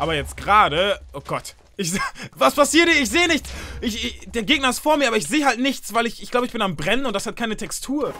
Aber jetzt gerade... Oh Gott. Ich, was passiert hier? Ich sehe nichts. Ich, ich, der Gegner ist vor mir, aber ich sehe halt nichts, weil ich, ich glaube, ich bin am Brennen und das hat keine Textur.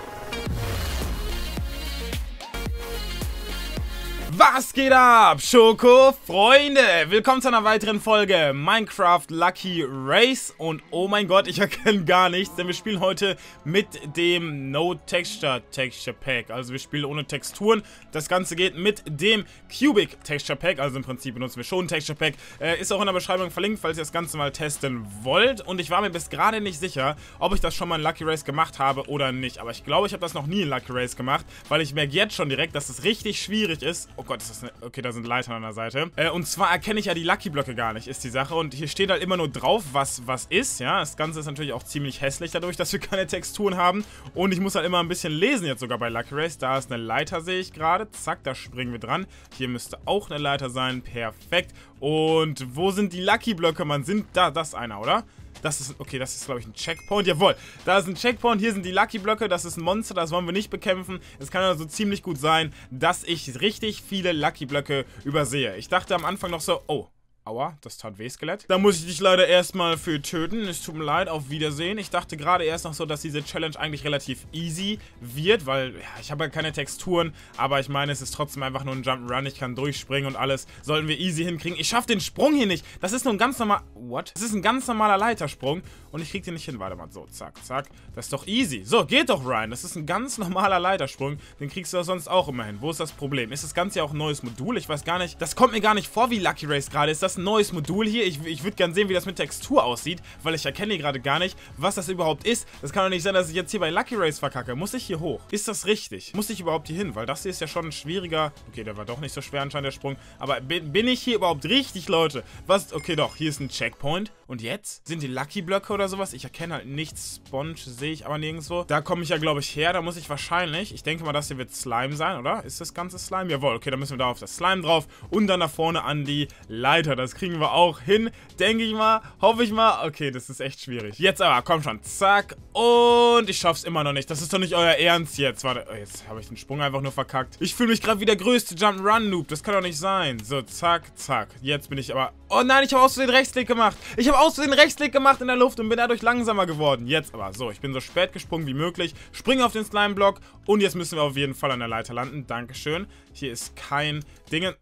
Was geht ab, Schoko-Freunde? Willkommen zu einer weiteren Folge Minecraft Lucky Race. Und oh mein Gott, ich erkenne gar nichts, denn wir spielen heute mit dem No Texture Texture Pack. Also wir spielen ohne Texturen. Das Ganze geht mit dem Cubic Texture Pack. Also im Prinzip benutzen wir schon ein Texture Pack. Äh, ist auch in der Beschreibung verlinkt, falls ihr das Ganze mal testen wollt. Und ich war mir bis gerade nicht sicher, ob ich das schon mal in Lucky Race gemacht habe oder nicht. Aber ich glaube, ich habe das noch nie in Lucky Race gemacht, weil ich merke jetzt schon direkt, dass es richtig schwierig ist. Gott, ist das eine... Okay, da sind Leitern an der Seite. Äh, und zwar erkenne ich ja die Lucky-Blöcke gar nicht, ist die Sache. Und hier steht halt immer nur drauf, was, was ist, ja. Das Ganze ist natürlich auch ziemlich hässlich dadurch, dass wir keine Texturen haben. Und ich muss halt immer ein bisschen lesen jetzt sogar bei Lucky Race. Da ist eine Leiter, sehe ich gerade. Zack, da springen wir dran. Hier müsste auch eine Leiter sein. Perfekt. Und wo sind die Lucky-Blöcke, man? Sind da, das einer, oder? Das ist, okay, das ist, glaube ich, ein Checkpoint. Jawohl, da ist ein Checkpoint. Hier sind die Lucky-Blöcke. Das ist ein Monster, das wollen wir nicht bekämpfen. Es kann also ziemlich gut sein, dass ich richtig viele Lucky-Blöcke übersehe. Ich dachte am Anfang noch so, oh, Aua, das tat weh, Skelett. Da muss ich dich leider erstmal für töten. Es tut mir leid, auf Wiedersehen. Ich dachte gerade erst noch so, dass diese Challenge eigentlich relativ easy wird, weil ja, ich habe ja keine Texturen, aber ich meine, es ist trotzdem einfach nur ein Jump'n'Run. Ich kann durchspringen und alles. Sollten wir easy hinkriegen. Ich schaffe den Sprung hier nicht. Das ist nur ein ganz normaler... What? Das ist ein ganz normaler Leitersprung und ich krieg den nicht hin. Warte mal, so, zack, zack. Das ist doch easy. So, geht doch, Ryan. Das ist ein ganz normaler Leitersprung. Den kriegst du doch sonst auch immer hin. Wo ist das Problem? Ist das Ganze ja auch ein neues Modul? Ich weiß gar nicht. Das kommt mir gar nicht vor, wie Lucky Race gerade ist. Das ein neues Modul hier. Ich, ich würde gerne sehen, wie das mit Textur aussieht, weil ich erkenne hier gerade gar nicht, was das überhaupt ist. Das kann doch nicht sein, dass ich jetzt hier bei Lucky Race verkacke. Muss ich hier hoch? Ist das richtig? Muss ich überhaupt hier hin? Weil das hier ist ja schon ein schwieriger... Okay, der war doch nicht so schwer anscheinend, der Sprung. Aber bin, bin ich hier überhaupt richtig, Leute? Was? Okay, doch. Hier ist ein Checkpoint. Und jetzt? Sind die Lucky-Blöcke oder sowas? Ich erkenne halt nichts. Sponge sehe ich aber nirgendwo. Da komme ich ja, glaube ich, her. Da muss ich wahrscheinlich... Ich denke mal, das hier wird Slime sein, oder? Ist das ganze Slime? Jawohl. Okay, dann müssen wir da auf das Slime drauf. Und dann nach vorne an die Leiter. Das kriegen wir auch hin, denke ich mal. Hoffe ich mal. Okay, das ist echt schwierig. Jetzt aber, komm schon. Zack. Und ich schaff's immer noch nicht. Das ist doch nicht euer Ernst jetzt. Warte, oh, jetzt habe ich den Sprung einfach nur verkackt. Ich fühle mich gerade wie der größte Jump'n'Run-Noob. Das kann doch nicht sein. So, zack, zack. Jetzt bin ich aber... Oh nein, ich habe aus Versehen Rechtsklick gemacht. Ich habe aus Versehen Rechtsklick gemacht in der Luft und bin dadurch langsamer geworden. Jetzt aber. So, ich bin so spät gesprungen wie möglich. Springe auf den Slime-Block. Und jetzt müssen wir auf jeden Fall an der Leiter landen. Dankeschön. Hier ist kein Ding.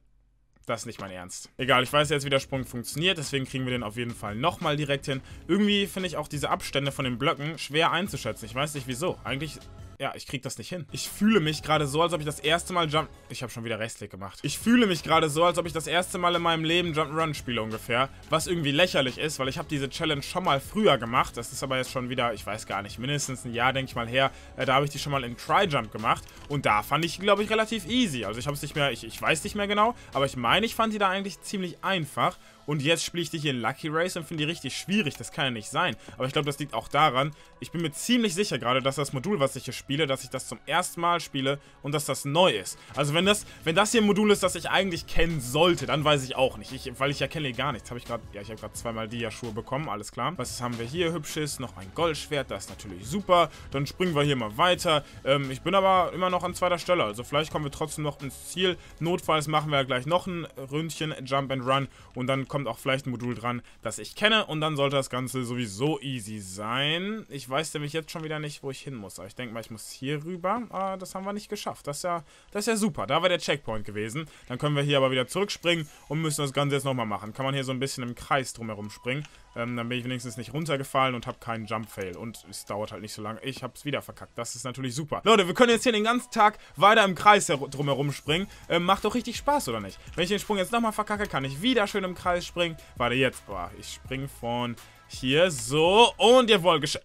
Das ist nicht mein Ernst. Egal, ich weiß jetzt, wie der Sprung funktioniert, deswegen kriegen wir den auf jeden Fall nochmal direkt hin. Irgendwie finde ich auch diese Abstände von den Blöcken schwer einzuschätzen. Ich weiß nicht wieso. Eigentlich ja, ich krieg das nicht hin. Ich fühle mich gerade so, als ob ich das erste Mal Jump... Ich habe schon wieder Rechtsklick gemacht. Ich fühle mich gerade so, als ob ich das erste Mal in meinem Leben Jump'n'Run spiele ungefähr. Was irgendwie lächerlich ist, weil ich habe diese Challenge schon mal früher gemacht. Das ist aber jetzt schon wieder, ich weiß gar nicht, mindestens ein Jahr, denke ich mal, her. Äh, da habe ich die schon mal in Try-Jump gemacht. Und da fand ich, glaube ich, relativ easy. Also ich habe es nicht mehr... Ich, ich weiß nicht mehr genau, aber ich meine, ich fand die da eigentlich ziemlich einfach. Und jetzt spiele ich die hier in Lucky Race und finde die richtig schwierig. Das kann ja nicht sein. Aber ich glaube, das liegt auch daran, ich bin mir ziemlich sicher gerade, dass das Modul, was ich hier spiele, dass ich das zum ersten Mal spiele und dass das neu ist. Also wenn das, wenn das hier ein Modul ist, das ich eigentlich kennen sollte, dann weiß ich auch nicht. Ich, weil ich erkenne gar nichts. Habe ich gerade, ja, ich habe gerade zweimal Dia-Schuhe bekommen, alles klar. Was haben wir hier hübsches? Noch ein Goldschwert, das ist natürlich super. Dann springen wir hier mal weiter. Ähm, ich bin aber immer noch an zweiter Stelle, also vielleicht kommen wir trotzdem noch ins Ziel. Notfalls machen wir ja gleich noch ein Ründchen, Jump and Run und dann kommt auch vielleicht ein Modul dran, das ich kenne und dann sollte das Ganze sowieso easy sein. Ich weiß nämlich jetzt schon wieder nicht, wo ich hin muss, aber ich denke mal, ich muss hier rüber. Aber das haben wir nicht geschafft. Das ist ja, das ist ja super. Da war der Checkpoint gewesen. Dann können wir hier aber wieder zurückspringen und müssen das Ganze jetzt nochmal machen. Kann man hier so ein bisschen im Kreis drumherum springen. Ähm, dann bin ich wenigstens nicht runtergefallen und habe keinen Jump-Fail. Und es dauert halt nicht so lange. Ich habe es wieder verkackt. Das ist natürlich super. Leute, wir können jetzt hier den ganzen Tag weiter im Kreis drumherum springen. Ähm, macht doch richtig Spaß, oder nicht? Wenn ich den Sprung jetzt nochmal verkacke, kann ich wieder schön im Kreis springen. Warte, jetzt. Boah, ich springe von hier so. Und jawohl, geschafft.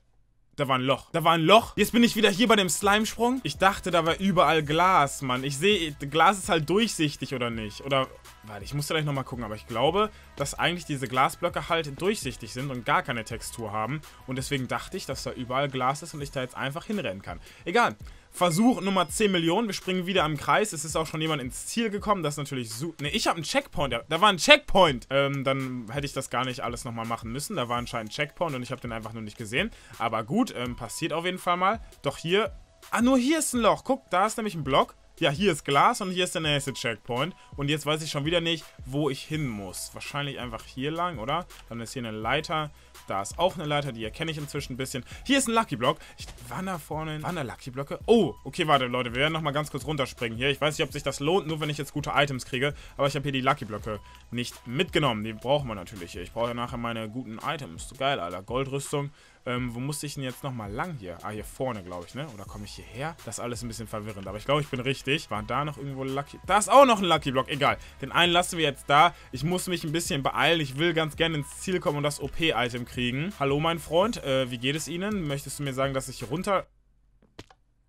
Da war ein Loch. Da war ein Loch. Jetzt bin ich wieder hier bei dem Slime-Sprung. Ich dachte, da war überall Glas, Mann. Ich sehe, Glas ist halt durchsichtig, oder nicht? Oder, warte, ich muss gleich nochmal gucken. Aber ich glaube, dass eigentlich diese Glasblöcke halt durchsichtig sind und gar keine Textur haben. Und deswegen dachte ich, dass da überall Glas ist und ich da jetzt einfach hinrennen kann. Egal. Versuch Nummer 10 Millionen. Wir springen wieder am Kreis. Es ist auch schon jemand ins Ziel gekommen. Das ist natürlich super. Ne, ich habe einen Checkpoint. Da war ein Checkpoint. Ähm, dann hätte ich das gar nicht alles nochmal machen müssen. Da war anscheinend ein Checkpoint und ich habe den einfach nur nicht gesehen. Aber gut, ähm, passiert auf jeden Fall mal. Doch hier... Ah, nur hier ist ein Loch. Guck, da ist nämlich ein Block. Ja, hier ist Glas und hier ist der nächste Checkpoint. Und jetzt weiß ich schon wieder nicht, wo ich hin muss. Wahrscheinlich einfach hier lang, oder? Dann ist hier eine Leiter. Da ist auch eine Leiter, die erkenne ich inzwischen ein bisschen. Hier ist ein Lucky Block. Ich, waren da vorne, waren da Lucky Blöcke? Oh, okay, warte, Leute, wir werden nochmal ganz kurz runterspringen hier. Ich weiß nicht, ob sich das lohnt, nur wenn ich jetzt gute Items kriege. Aber ich habe hier die Lucky Blöcke nicht mitgenommen. Die brauchen wir natürlich hier. Ich brauche ja nachher meine guten Items. Geil, Alter. Goldrüstung. Ähm, wo musste ich denn jetzt nochmal lang hier? Ah, hier vorne, glaube ich, ne? Oder komme ich hierher? Das ist alles ein bisschen verwirrend. Aber ich glaube, ich bin richtig. War da noch irgendwo Lucky... Da ist auch noch ein Lucky Block. Egal. Den einen lassen wir jetzt da. Ich muss mich ein bisschen beeilen. Ich will ganz gerne ins Ziel kommen und das OP-Item kriegen. Hallo, mein Freund. Äh, wie geht es Ihnen? Möchtest du mir sagen, dass ich hier runter...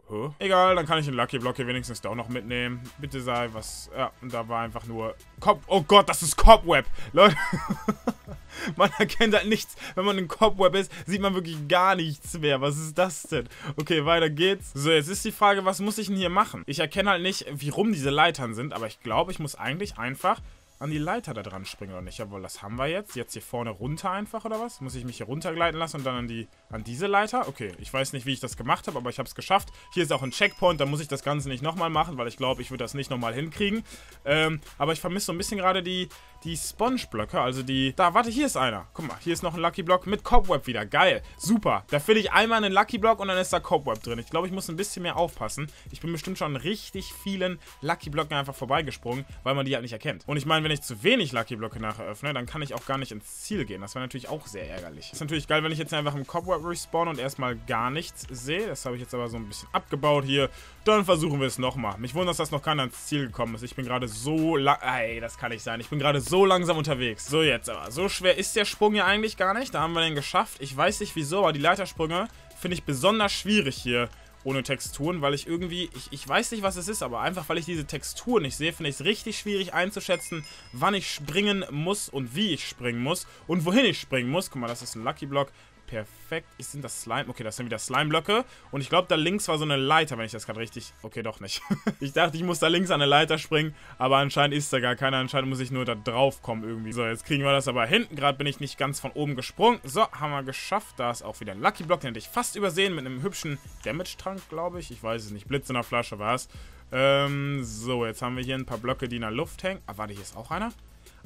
Huh? Egal, dann kann ich den Lucky Block hier wenigstens doch noch mitnehmen. Bitte sei was... Ja, und da war einfach nur... Cop oh Gott, das ist Cobweb. Leute... man erkennt halt nichts. Wenn man in Cobweb ist, sieht man wirklich gar nichts mehr. Was ist das denn? Okay, weiter geht's. So, jetzt ist die Frage, was muss ich denn hier machen? Ich erkenne halt nicht, wie rum diese Leitern sind, aber ich glaube, ich muss eigentlich einfach an die Leiter da dran springen oder nicht? Jawohl, das haben wir jetzt. Jetzt hier vorne runter einfach, oder was? Muss ich mich hier runtergleiten lassen und dann an die an diese Leiter? Okay, ich weiß nicht, wie ich das gemacht habe, aber ich habe es geschafft. Hier ist auch ein Checkpoint, da muss ich das Ganze nicht nochmal machen, weil ich glaube, ich würde das nicht nochmal hinkriegen. Ähm, aber ich vermisse so ein bisschen gerade die, die Sponge-Blöcke, also die... Da, warte, hier ist einer. Guck mal, hier ist noch ein Lucky Block mit Cobweb wieder. Geil, super. Da finde ich einmal einen Lucky Block und dann ist da Cobweb drin. Ich glaube, ich muss ein bisschen mehr aufpassen. Ich bin bestimmt schon richtig vielen Lucky Blöcken einfach vorbeigesprungen, weil man die halt nicht erkennt. Und ich meine, wenn ich zu wenig Lucky Blöcke nachher öffne, dann kann ich auch gar nicht ins Ziel gehen. Das wäre natürlich auch sehr ärgerlich. Ist natürlich geil, wenn ich jetzt einfach im Cobweb respawn und erstmal gar nichts sehe. Das habe ich jetzt aber so ein bisschen abgebaut hier. Dann versuchen wir es nochmal. Mich wundert, dass das noch keiner ins Ziel gekommen ist. Ich bin gerade so lang... Ey, das kann nicht sein. Ich bin gerade so langsam unterwegs. So, jetzt aber. So schwer ist der Sprung ja eigentlich gar nicht. Da haben wir den geschafft. Ich weiß nicht wieso, aber die Leitersprünge finde ich besonders schwierig hier ohne Texturen, weil ich irgendwie, ich, ich weiß nicht, was es ist, aber einfach, weil ich diese Texturen nicht sehe, finde ich es richtig schwierig einzuschätzen, wann ich springen muss und wie ich springen muss und wohin ich springen muss. Guck mal, das ist ein Lucky Block. Perfekt. Ist, sind das Slime? Okay, das sind wieder Slime-Blöcke. Und ich glaube, da links war so eine Leiter, wenn ich das gerade richtig... Okay, doch nicht. ich dachte, ich muss da links an eine Leiter springen. Aber anscheinend ist da gar keiner. Anscheinend muss ich nur da drauf kommen irgendwie. So, jetzt kriegen wir das aber hin. Gerade bin ich nicht ganz von oben gesprungen. So, haben wir geschafft. Da ist auch wieder ein Lucky Block. Den hätte ich fast übersehen mit einem hübschen Damage-Trank, glaube ich. Ich weiß es nicht. Blitz in der Flasche war es. Ähm, so, jetzt haben wir hier ein paar Blöcke, die in der Luft hängen. Ah, warte, hier ist auch einer.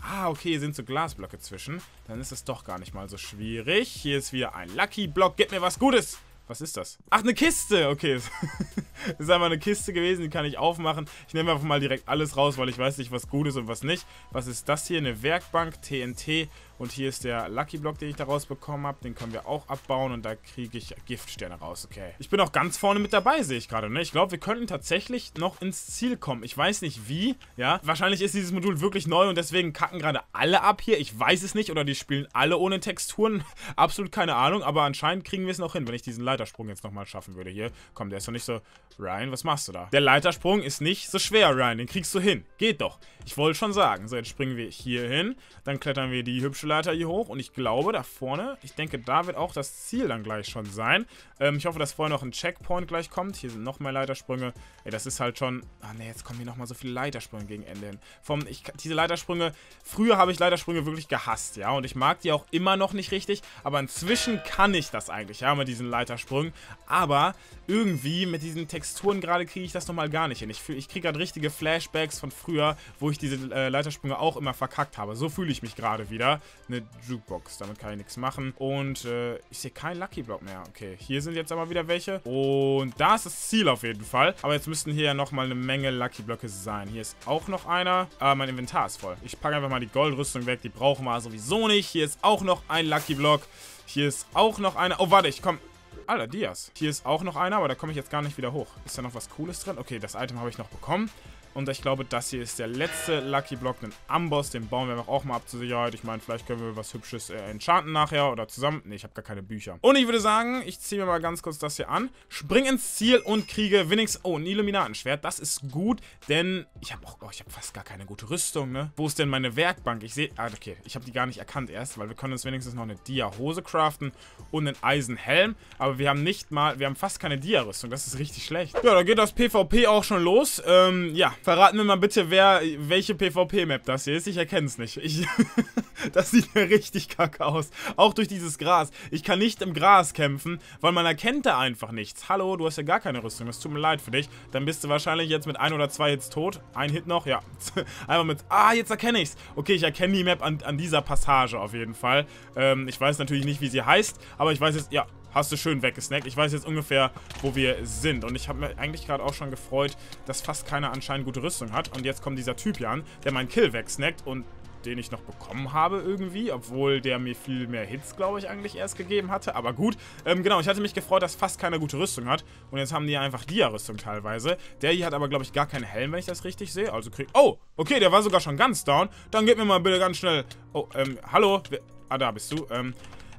Ah, okay, hier sind so Glasblöcke zwischen. Dann ist es doch gar nicht mal so schwierig. Hier ist wieder ein Lucky Block. Gib mir was Gutes. Was ist das? Ach, eine Kiste. Okay. das ist einfach eine Kiste gewesen, die kann ich aufmachen. Ich nehme einfach mal direkt alles raus, weil ich weiß nicht, was gut ist und was nicht. Was ist das hier? Eine Werkbank, TNT. Und hier ist der Lucky Block, den ich daraus bekommen habe. Den können wir auch abbauen und da kriege ich Giftsterne raus. Okay. Ich bin auch ganz vorne mit dabei, sehe ich gerade. Ne? Ich glaube, wir könnten tatsächlich noch ins Ziel kommen. Ich weiß nicht wie. Ja, wahrscheinlich ist dieses Modul wirklich neu und deswegen kacken gerade alle ab hier. Ich weiß es nicht oder die spielen alle ohne Texturen. Absolut keine Ahnung, aber anscheinend kriegen wir es noch hin, wenn ich diesen Leitersprung jetzt nochmal schaffen würde. Hier, komm, der ist doch nicht so... Ryan, was machst du da? Der Leitersprung ist nicht so schwer, Ryan. Den kriegst du hin. Geht doch. Ich wollte schon sagen. So, jetzt springen wir hier hin. Dann klettern wir die hübsche Leiter hier hoch und ich glaube, da vorne, ich denke, da wird auch das Ziel dann gleich schon sein. Ähm, ich hoffe, dass vorher noch ein Checkpoint gleich kommt. Hier sind noch mehr Leitersprünge. Ey, das ist halt schon... Ah, ne, jetzt kommen hier nochmal so viele Leitersprünge gegen Ende hin. Vom, ich, diese Leitersprünge... Früher habe ich Leitersprünge wirklich gehasst, ja, und ich mag die auch immer noch nicht richtig, aber inzwischen kann ich das eigentlich, ja, mit diesen Leitersprüngen. Aber irgendwie mit diesen Texturen gerade kriege ich das nochmal gar nicht hin. Ich, ich kriege gerade richtige Flashbacks von früher, wo ich diese äh, Leitersprünge auch immer verkackt habe. So fühle ich mich gerade wieder. Eine Jukebox. Damit kann ich nichts machen. Und äh, ich sehe keinen Lucky Block mehr. Okay, hier sind jetzt aber wieder welche. Und da ist das Ziel auf jeden Fall. Aber jetzt müssten hier ja nochmal eine Menge Lucky Blöcke sein. Hier ist auch noch einer. Aber mein Inventar ist voll. Ich packe einfach mal die Goldrüstung weg. Die brauchen wir sowieso nicht. Hier ist auch noch ein Lucky Block. Hier ist auch noch einer. Oh, warte, ich komme... Alter, Dias. Hier ist auch noch einer, aber da komme ich jetzt gar nicht wieder hoch. Ist da noch was Cooles drin? Okay, das Item habe ich noch bekommen. Und ich glaube, das hier ist der letzte Lucky Block, den Amboss. Den bauen wir auch mal ab zur Sicherheit. Ich meine, vielleicht können wir was Hübsches äh, enchanten nachher oder zusammen. Ne, ich habe gar keine Bücher. Und ich würde sagen, ich ziehe mir mal ganz kurz das hier an. Spring ins Ziel und kriege wenigstens... Oh, ein Illuminatenschwert. Das ist gut, denn ich habe oh, ich habe fast gar keine gute Rüstung, ne? Wo ist denn meine Werkbank? Ich sehe... Ah, okay. Ich habe die gar nicht erkannt erst, weil wir können uns wenigstens noch eine Dia-Hose craften und einen Eisenhelm. Aber wir haben nicht mal... Wir haben fast keine Dia-Rüstung. Das ist richtig schlecht. Ja, da geht das PvP auch schon los. Ähm, ja, Verraten wir mal bitte, wer welche PvP-Map das hier ist. Ich erkenne es nicht. Ich Das sieht ja richtig kacke aus. Auch durch dieses Gras. Ich kann nicht im Gras kämpfen, weil man erkennt da einfach nichts. Hallo, du hast ja gar keine Rüstung. Das tut mir leid für dich. Dann bist du wahrscheinlich jetzt mit ein oder zwei Hits tot. Ein Hit noch, ja. Einfach mit... Ah, jetzt erkenne ich's. Okay, ich erkenne die Map an, an dieser Passage auf jeden Fall. Ähm, ich weiß natürlich nicht, wie sie heißt, aber ich weiß jetzt... Ja, hast du schön weggesnackt. Ich weiß jetzt ungefähr, wo wir sind. Und ich habe mir eigentlich gerade auch schon gefreut, dass fast keiner anscheinend gute Rüstung hat. Und jetzt kommt dieser Typ hier an, der meinen Kill wegsnackt und den ich noch bekommen habe irgendwie, obwohl der mir viel mehr Hits, glaube ich, eigentlich erst gegeben hatte. Aber gut, ähm, genau, ich hatte mich gefreut, dass fast keiner gute Rüstung hat. Und jetzt haben die einfach Dia-Rüstung teilweise. Der hier hat aber, glaube ich, gar keinen Helm, wenn ich das richtig sehe. Also krieg... Oh, okay, der war sogar schon ganz down. Dann gib mir mal bitte ganz schnell... Oh, ähm, hallo? Ah, da bist du. Ähm,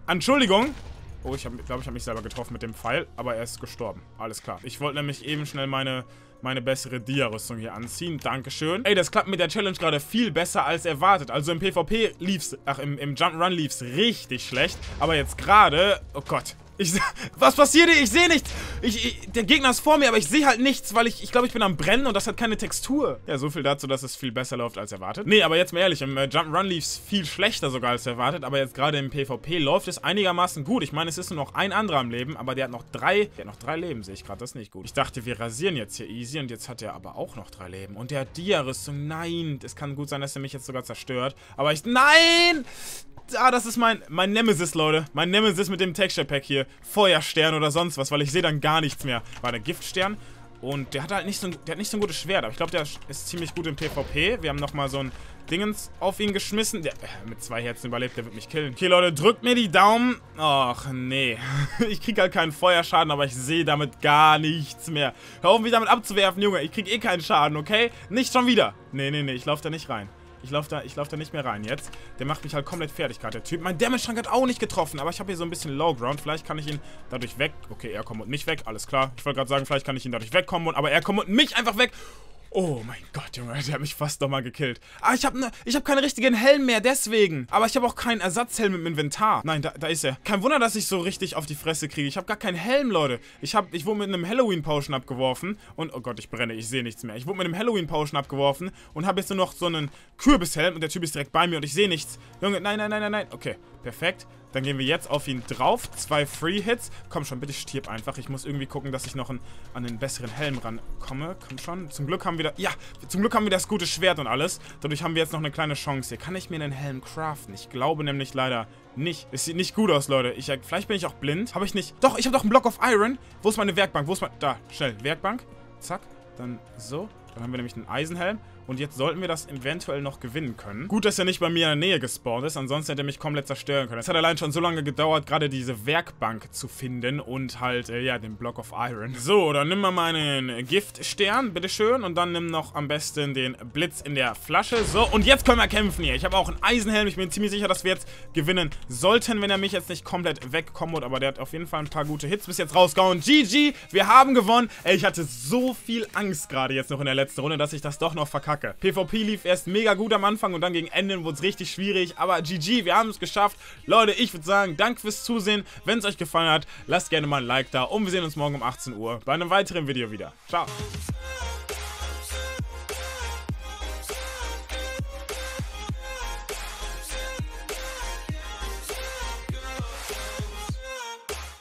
Entschuldigung. Oh, ich glaube, ich habe mich selber getroffen mit dem Pfeil, aber er ist gestorben. Alles klar. Ich wollte nämlich eben schnell meine meine bessere Dia-Rüstung hier anziehen. Dankeschön. Ey, das klappt mit der Challenge gerade viel besser als erwartet. Also im PvP lief's, ach, im, im Jump'n'Run lief's richtig schlecht. Aber jetzt gerade, oh Gott, ich, was passiert hier? Ich sehe nichts. Ich, ich, der Gegner ist vor mir, aber ich sehe halt nichts, weil ich, ich glaube, ich bin am Brennen und das hat keine Textur. Ja, so viel dazu, dass es viel besser läuft als erwartet. Nee, aber jetzt mal ehrlich, im äh, Jump'n'Run lief es viel schlechter sogar als erwartet, aber jetzt gerade im PvP läuft es einigermaßen gut. Ich meine, es ist nur noch ein anderer am Leben, aber der hat noch drei, der hat noch drei Leben, sehe ich gerade, das ist nicht gut. Ich dachte, wir rasieren jetzt hier easy und jetzt hat er aber auch noch drei Leben. Und der hat Dia-Rüstung, nein, es kann gut sein, dass er mich jetzt sogar zerstört. Aber ich, nein! Ah, das ist mein, mein Nemesis, Leute. Mein Nemesis mit dem Texture Pack hier. Feuerstern oder sonst was, weil ich sehe dann gar nichts mehr. War der Giftstern. Und der hat halt nicht so ein, der hat nicht so ein gutes Schwert. Aber ich glaube, der ist ziemlich gut im PvP. Wir haben nochmal so ein Dingens auf ihn geschmissen. Der äh, mit zwei Herzen überlebt, der wird mich killen. Okay, Leute, drückt mir die Daumen. Och, nee. ich kriege halt keinen Feuerschaden, aber ich sehe damit gar nichts mehr. Hör auf, mich damit abzuwerfen, Junge. Ich kriege eh keinen Schaden, okay? Nicht schon wieder. Nee, nee, nee, ich laufe da nicht rein. Ich laufe da, lauf da nicht mehr rein jetzt. Der macht mich halt komplett fertig gerade, der Typ. Mein Damage-Schrank hat auch nicht getroffen, aber ich habe hier so ein bisschen Low Ground. Vielleicht kann ich ihn dadurch weg... Okay, er kommt und mich weg, alles klar. Ich wollte gerade sagen, vielleicht kann ich ihn dadurch wegkommen, aber er kommt und mich einfach weg. Oh mein Gott, Junge, der hat mich fast nochmal gekillt. Ah, ich habe ne, hab keinen richtigen Helm mehr, deswegen. Aber ich habe auch keinen Ersatzhelm im Inventar. Nein, da, da ist er. Kein Wunder, dass ich so richtig auf die Fresse kriege. Ich habe gar keinen Helm, Leute. Ich, hab, ich wurde mit einem Halloween-Potion abgeworfen. Und, oh Gott, ich brenne, ich sehe nichts mehr. Ich wurde mit einem Halloween-Potion abgeworfen und habe jetzt nur noch so einen Kürbishelm. Und der Typ ist direkt bei mir und ich sehe nichts. Junge, nein, nein, nein, nein, nein. Okay, perfekt. Dann gehen wir jetzt auf ihn drauf. Zwei Free Hits. Komm schon, bitte stirb einfach. Ich muss irgendwie gucken, dass ich noch an, an einen besseren Helm rankomme. Komm schon. Zum Glück haben wir da... Ja, zum Glück haben wir das gute Schwert und alles. Dadurch haben wir jetzt noch eine kleine Chance hier. Kann ich mir einen Helm craften? Ich glaube nämlich leider nicht. Es sieht nicht gut aus, Leute. Ich, vielleicht bin ich auch blind. Habe ich nicht... Doch, ich habe doch einen Block of Iron. Wo ist meine Werkbank? Wo ist mein... Da, schnell. Werkbank. Zack. Dann so. Dann haben wir nämlich einen Eisenhelm. Und jetzt sollten wir das eventuell noch gewinnen können. Gut, dass er nicht bei mir in der Nähe gespawnt ist, ansonsten hätte er mich komplett zerstören können. Es hat allein schon so lange gedauert, gerade diese Werkbank zu finden und halt, äh, ja, den Block of Iron. So, dann nimm mal meinen Giftstern, bitteschön, und dann nimm noch am besten den Blitz in der Flasche. So, und jetzt können wir kämpfen hier. Ich habe auch einen Eisenhelm, ich bin ziemlich sicher, dass wir jetzt gewinnen sollten, wenn er mich jetzt nicht komplett wegkommot, aber der hat auf jeden Fall ein paar gute Hits bis jetzt rausgehauen. GG, wir haben gewonnen. Ey, ich hatte so viel Angst gerade jetzt noch in der letzten Runde, dass ich das doch noch verkacke kacke. PvP lief erst mega gut am Anfang und dann gegen Ende wurde es richtig schwierig. Aber GG, wir haben es geschafft. Leute, ich würde sagen, danke fürs Zusehen. Wenn es euch gefallen hat, lasst gerne mal ein Like da. Und wir sehen uns morgen um 18 Uhr bei einem weiteren Video wieder. Ciao.